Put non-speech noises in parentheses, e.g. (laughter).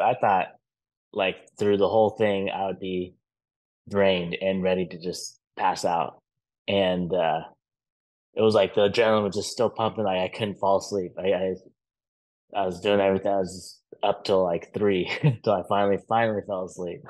I thought like through the whole thing I would be drained and ready to just pass out. And uh it was like the adrenaline was just still pumping, like I couldn't fall asleep. I I, I was doing everything. I was up till like three (laughs) till I finally finally fell asleep.